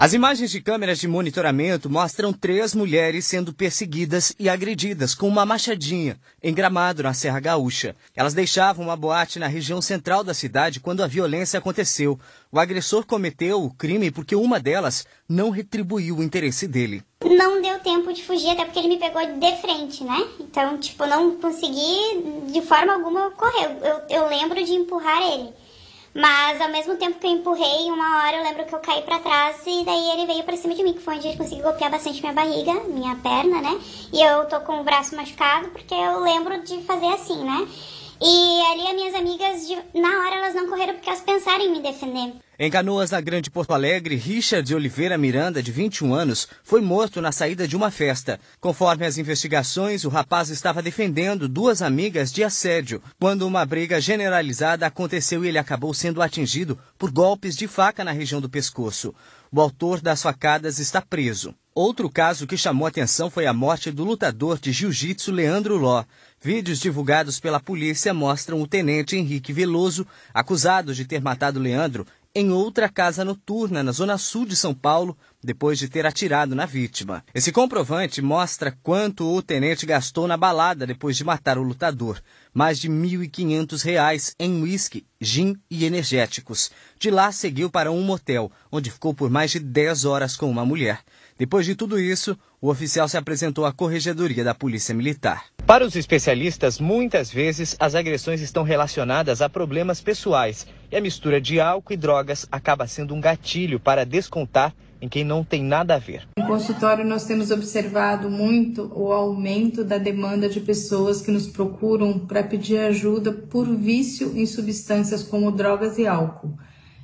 As imagens de câmeras de monitoramento mostram três mulheres sendo perseguidas e agredidas com uma machadinha em Gramado, na Serra Gaúcha. Elas deixavam uma boate na região central da cidade quando a violência aconteceu. O agressor cometeu o crime porque uma delas não retribuiu o interesse dele. Não deu tempo de fugir, até porque ele me pegou de frente, né? Então, tipo, não consegui de forma alguma correr. Eu, eu lembro de empurrar ele. Mas ao mesmo tempo que eu empurrei, uma hora eu lembro que eu caí para trás e daí ele veio para cima de mim, que foi onde ele conseguiu golpear bastante minha barriga, minha perna, né? E eu tô com o braço machucado porque eu lembro de fazer assim, né? E ali as minhas amigas, de, na hora elas não correram porque elas pensaram em me defender. Em Canoas, na Grande Porto Alegre, Richard Oliveira Miranda, de 21 anos, foi morto na saída de uma festa. Conforme as investigações, o rapaz estava defendendo duas amigas de assédio, quando uma briga generalizada aconteceu e ele acabou sendo atingido por golpes de faca na região do pescoço. O autor das facadas está preso. Outro caso que chamou atenção foi a morte do lutador de jiu-jitsu Leandro Ló. Vídeos divulgados pela polícia mostram o tenente Henrique Veloso, acusado de ter matado Leandro, em outra casa noturna na zona sul de São Paulo, depois de ter atirado na vítima. Esse comprovante mostra quanto o tenente gastou na balada depois de matar o lutador. Mais de R$ 1.500 em uísque, gin e energéticos. De lá seguiu para um motel, onde ficou por mais de 10 horas com uma mulher. Depois de tudo isso, o oficial se apresentou à corregedoria da Polícia Militar. Para os especialistas, muitas vezes as agressões estão relacionadas a problemas pessoais e a mistura de álcool e drogas acaba sendo um gatilho para descontar em quem não tem nada a ver. No consultório, nós temos observado muito o aumento da demanda de pessoas que nos procuram para pedir ajuda por vício em substâncias como drogas e álcool.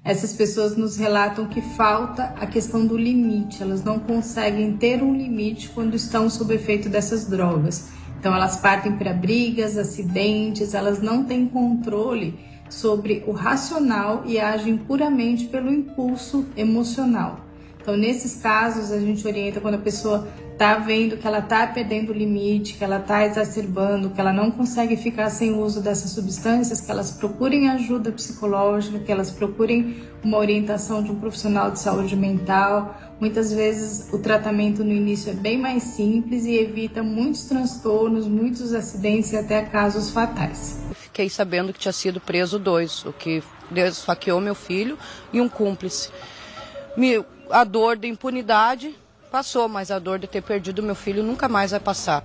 Essas pessoas nos relatam que falta a questão do limite, elas não conseguem ter um limite quando estão sob efeito dessas drogas. Então, elas partem para brigas, acidentes, elas não têm controle sobre o racional e agem puramente pelo impulso emocional. Então, nesses casos, a gente orienta quando a pessoa está vendo que ela está perdendo o limite, que ela está exacerbando, que ela não consegue ficar sem o uso dessas substâncias, que elas procurem ajuda psicológica, que elas procurem uma orientação de um profissional de saúde mental. Muitas vezes o tratamento no início é bem mais simples e evita muitos transtornos, muitos acidentes e até casos fatais. Fiquei sabendo que tinha sido preso dois, o que esfaqueou meu filho e um cúmplice. A dor da impunidade passou, mas a dor de ter perdido meu filho nunca mais vai passar.